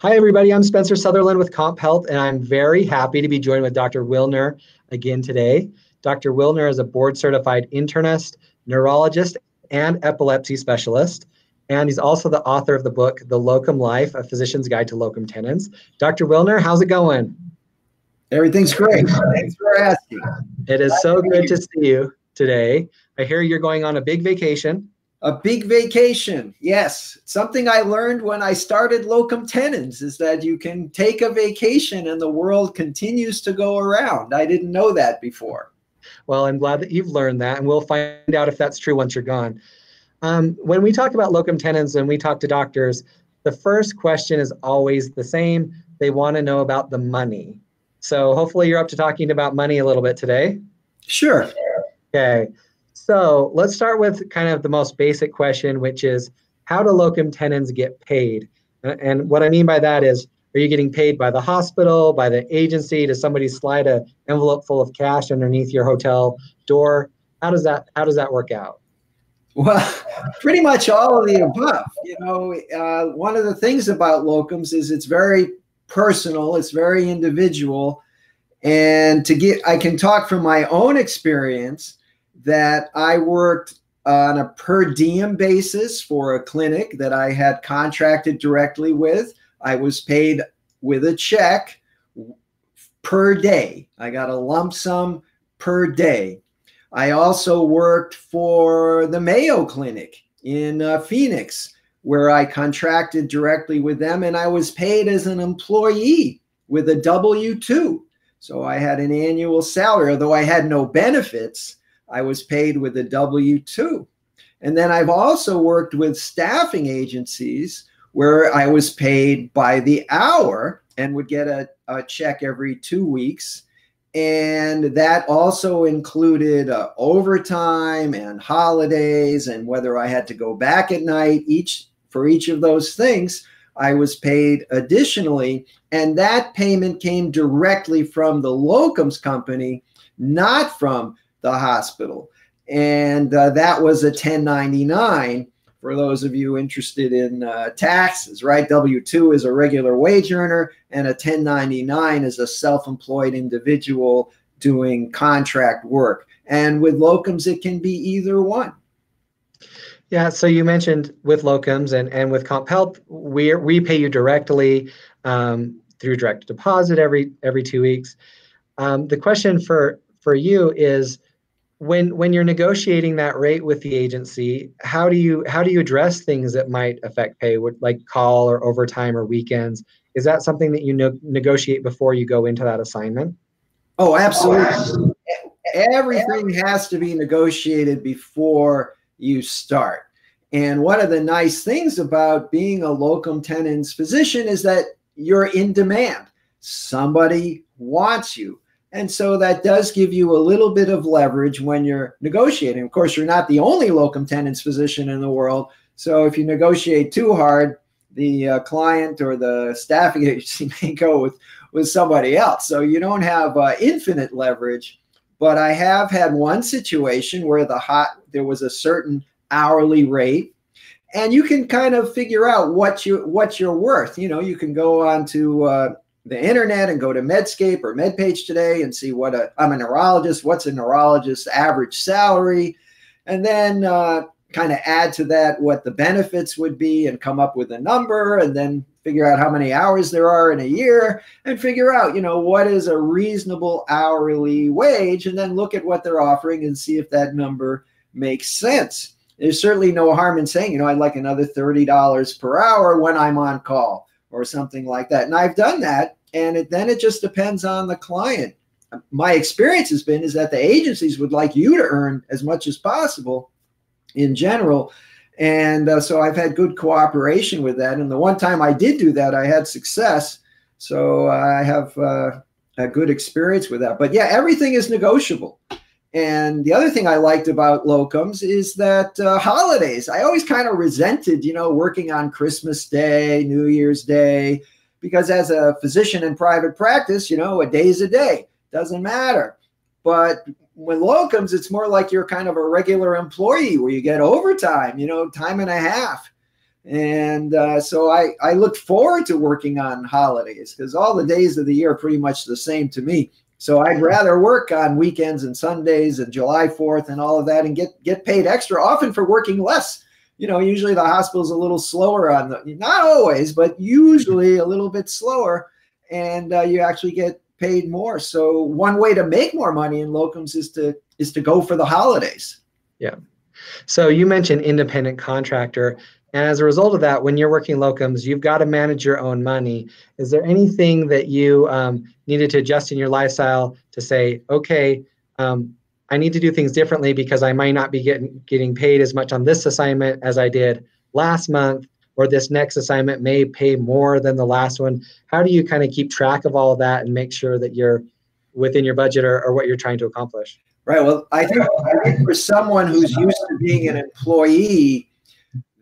Hi, everybody. I'm Spencer Sutherland with CompHealth, and I'm very happy to be joined with Dr. Wilner again today. Dr. Wilner is a board certified internist, neurologist, and epilepsy specialist. And he's also the author of the book, The Locum Life, A Physician's Guide to Locum Tenens. Dr. Wilner, how's it going? Everything's great. Thanks for asking. It is so good to see you today. I hear you're going on a big vacation. A big vacation. Yes. Something I learned when I started locum tenens is that you can take a vacation and the world continues to go around. I didn't know that before. Well, I'm glad that you've learned that, and we'll find out if that's true once you're gone. Um, when we talk about locum tenens and we talk to doctors, the first question is always the same. They want to know about the money. So hopefully you're up to talking about money a little bit today. Sure. Okay. So let's start with kind of the most basic question, which is how do locum tenens get paid? And what I mean by that is, are you getting paid by the hospital, by the agency? Does somebody slide an envelope full of cash underneath your hotel door? How does that how does that work out? Well, pretty much all of the above. You know, uh, one of the things about locums is it's very personal, it's very individual. And to get, I can talk from my own experience that I worked on a per diem basis for a clinic that I had contracted directly with. I was paid with a check per day. I got a lump sum per day. I also worked for the Mayo Clinic in uh, Phoenix, where I contracted directly with them and I was paid as an employee with a W 2. So I had an annual salary, although I had no benefits, I was paid with a W 2. And then I've also worked with staffing agencies where I was paid by the hour and would get a, a check every two weeks and that also included uh, overtime and holidays and whether i had to go back at night each for each of those things i was paid additionally and that payment came directly from the locums company not from the hospital and uh, that was a 1099 for those of you interested in uh, taxes, right? W 2 is a regular wage earner, and a 1099 is a self employed individual doing contract work. And with locums, it can be either one. Yeah, so you mentioned with locums and, and with CompHealth, we we pay you directly um, through direct deposit every every two weeks. Um, the question for for you is when when you're negotiating that rate with the agency how do you how do you address things that might affect pay like call or overtime or weekends? Is that something that you negotiate before you go into that assignment? Oh absolutely. Everything has to be negotiated before you start. And one of the nice things about being a locum tenens physician is that you're in demand. Somebody wants you and so that does give you a little bit of leverage when you're negotiating. Of course, you're not the only locum tenens physician in the world. So if you negotiate too hard, the uh, client or the staffing agency may go with, with somebody else. So you don't have uh, infinite leverage. But I have had one situation where the hot there was a certain hourly rate and you can kind of figure out what you what you're worth. You know, you can go on to uh, the internet and go to Medscape or MedPage today and see what a I'm a neurologist. What's a neurologist's average salary? And then uh, kind of add to that what the benefits would be and come up with a number and then figure out how many hours there are in a year and figure out you know what is a reasonable hourly wage and then look at what they're offering and see if that number makes sense there's certainly no harm in saying you know i'd like another $30 per hour when i'm on call or something like that and i've done that and it, then it just depends on the client. My experience has been is that the agencies would like you to earn as much as possible in general. And uh, so i've had good cooperation with that. And the one time i did do that i had success. So i have uh, a good experience with that. But yeah everything is negotiable. And the other thing i liked about locums is that uh, holidays. I always kind of resented you know working on christmas day new year's day because as a physician in private practice, you know, a day's a day, doesn't matter. But when locums, it's more like you're kind of a regular employee where you get overtime, you know, time and a half. And uh, so I, I look forward to working on holidays because all the days of the year are pretty much the same to me. So I'd rather work on weekends and Sundays and July 4th and all of that and get, get paid extra, often for working less. You know, usually the hospital's a little slower on the, not always, but usually a little bit slower. And uh, you actually get paid more. So one way to make more money in locums is to is to go for the holidays. Yeah. So you mentioned independent contractor. And as a result of that, when you're working locums, you've got to manage your own money. Is there anything that you um, needed to adjust in your lifestyle to say, okay, um, I need to do things differently because I might not be getting getting paid as much on this assignment as I did last month, or this next assignment may pay more than the last one. How do you kind of keep track of all of that and make sure that you're within your budget or, or what you're trying to accomplish? Right. Well, I think, I think for someone who's used to being an employee,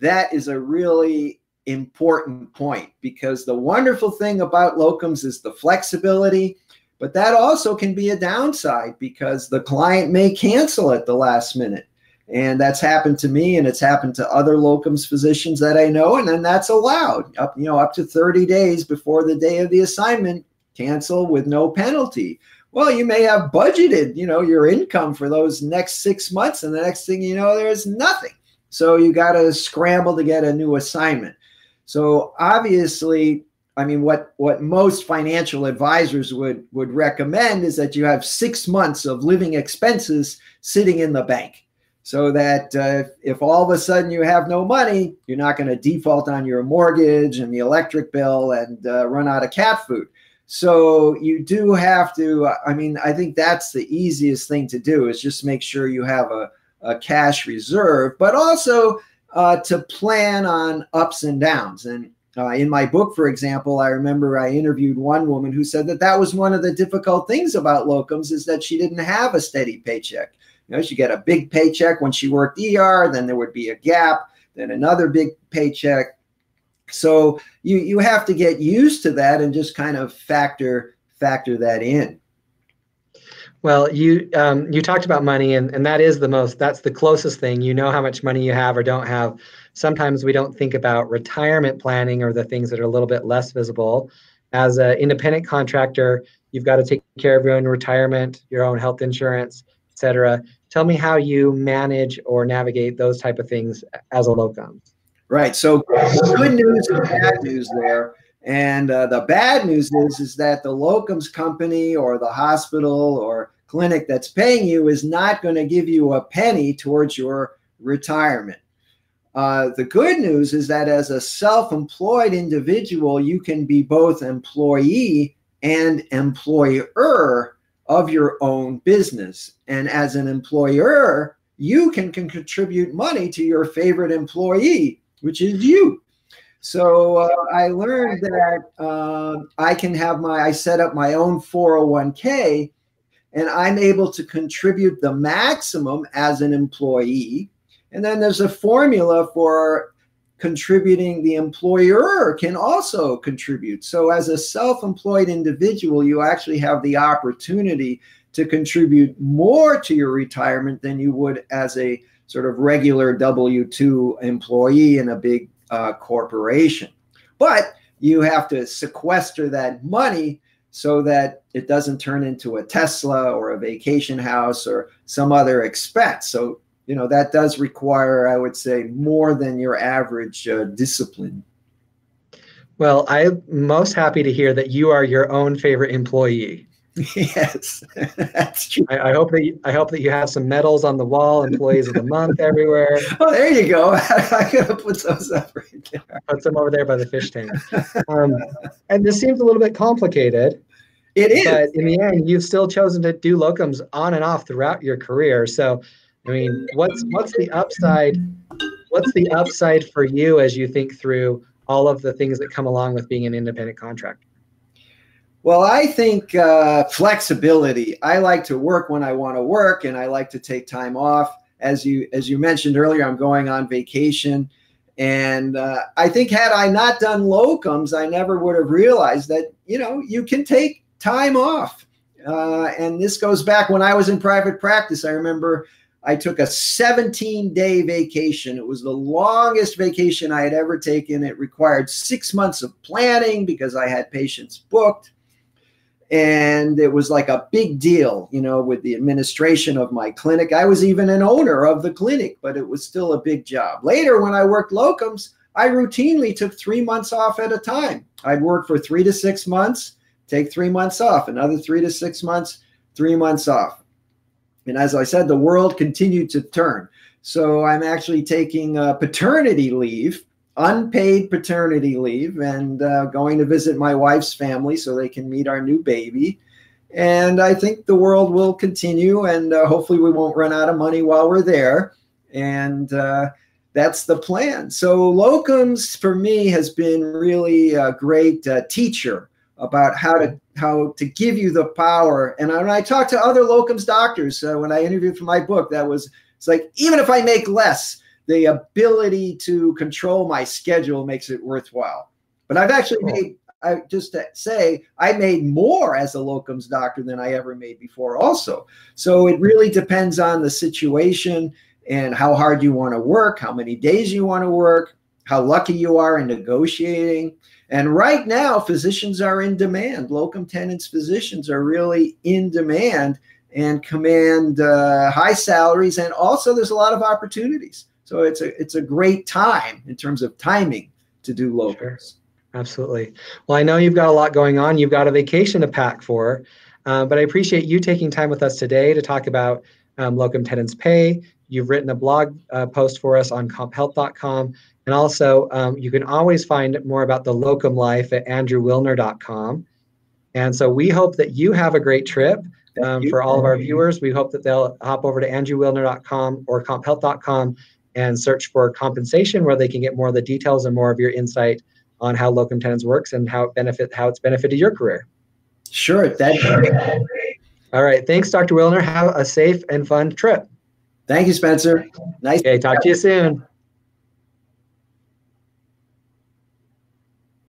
that is a really important point because the wonderful thing about locums is the flexibility, but that also can be a downside because the client may cancel at the last minute. And that's happened to me and it's happened to other locums physicians that I know. And then that's allowed up, you know, up to 30 days before the day of the assignment, cancel with no penalty. Well, you may have budgeted, you know, your income for those next six months, and the next thing you know, there's nothing. So you got to scramble to get a new assignment. So obviously, I mean, what what most financial advisors would would recommend is that you have six months of living expenses sitting in the bank, so that uh, if all of a sudden you have no money, you're not going to default on your mortgage and the electric bill and uh, run out of cat food. So you do have to. I mean, I think that's the easiest thing to do is just make sure you have a a cash reserve, but also uh, to plan on ups and downs. And uh, in my book, for example, I remember I interviewed one woman who said that that was one of the difficult things about locums is that she didn't have a steady paycheck. You know, she get a big paycheck when she worked ER, then there would be a gap, then another big paycheck. So you you have to get used to that and just kind of factor factor that in. Well, you um, you talked about money, and, and that is the most that's the closest thing. You know how much money you have or don't have. Sometimes we don't think about retirement planning or the things that are a little bit less visible. As an independent contractor, you've got to take care of your own retirement, your own health insurance, etc. Tell me how you manage or navigate those type of things as a locum. Right. So good news and bad news there. And uh, the bad news is, is that the locums company or the hospital or clinic that's paying you is not going to give you a penny towards your retirement. Uh, the good news is that as a self employed individual, you can be both employee and employer of your own business. And as an employer, you can, can contribute money to your favorite employee, which is you. So uh, I learned that uh, I can have my, I set up my own 401k and I'm able to contribute the maximum as an employee. And then there's a formula for contributing, the employer can also contribute. So as a self employed individual, you actually have the opportunity to contribute more to your retirement than you would as a sort of regular W 2 employee in a big uh, corporation. But you have to sequester that money so that it doesn't turn into a Tesla or a vacation house or some other expense. So, you know, that does require, I would say, more than your average uh, discipline. Well, I'm most happy to hear that you are your own favorite employee. Yes, that's true. I, I, hope that you, I hope that you have some medals on the wall, employees of the month everywhere. Oh, there you go. I gotta put those up right there. Put some over there by the fish tank. Um, and this seems a little bit complicated. It is. But in the end, you've still chosen to do locums on and off throughout your career. So, I mean, what's what's the upside? What's the upside for you as you think through all of the things that come along with being an independent contractor? Well, I think uh, flexibility. I like to work when I want to work, and I like to take time off. As you as you mentioned earlier, I'm going on vacation, and uh, I think had I not done locums, I never would have realized that you know you can take time off. Uh, and this goes back when I was in private practice. I remember I took a 17 day vacation. It was the longest vacation I had ever taken. It required six months of planning because I had patients booked. And it was like a big deal, you know, with the administration of my clinic. I was even an owner of the clinic, but it was still a big job. Later, when I worked locums, I routinely took three months off at a time. I'd work for three to six months, take three months off, another three to six months, three months off. And as I said, the world continued to turn. So I'm actually taking uh, paternity leave, unpaid paternity leave, and uh, going to visit my wife's family so they can meet our new baby. And I think the world will continue, and uh, hopefully, we won't run out of money while we're there. And uh, that's the plan. So, locums for me has been really a great uh, teacher about how to how to give you the power. And when I talk to other locums doctors, uh, when I interviewed for my book, that was it's like even if I make less, the ability to control my schedule makes it worthwhile. But I've actually cool. made I just to say I made more as a locums doctor than I ever made before also. So it really depends on the situation and how hard you want to work, how many days you want to work, how lucky you are in negotiating. And right now, physicians are in demand. Locum tenens physicians are really in demand and command uh, high salaries. And also, there's a lot of opportunities. So it's a it's a great time in terms of timing to do locums. Sure. Absolutely. Well, I know you've got a lot going on. You've got a vacation to pack for, uh, but I appreciate you taking time with us today to talk about um, locum tenens pay. You've written a blog uh, post for us on comphealth.com and also, um, you can always find more about the locum life at andrewwilner.com. And so we hope that you have a great trip. Um, for all of our viewers, we hope that they'll hop over to andrewwilner.com or comphealth.com and search for compensation, where they can get more of the details and more of your insight on how locum tenens works and how it benefit how it's benefited your career. Sure, great. All right, thanks, Dr. Wilner. Have a safe and fun trip. Thank you, Spencer. Nice. Okay, talk to you soon.